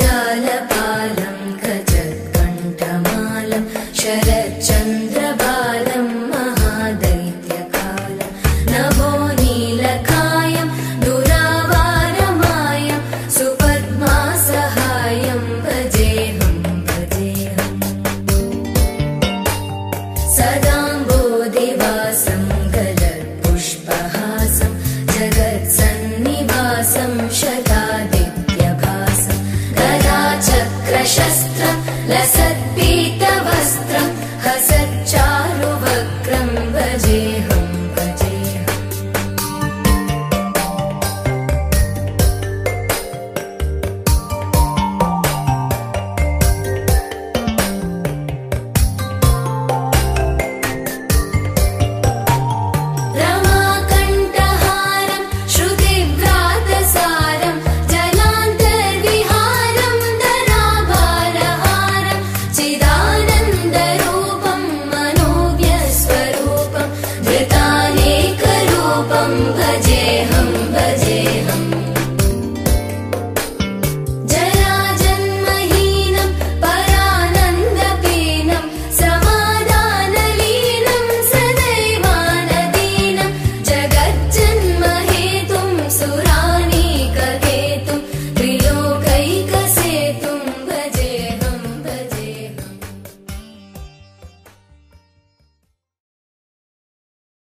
जगज्जालपालं गजत्कण्ठमालं sir लसत् पीतवस्त्रं भजे।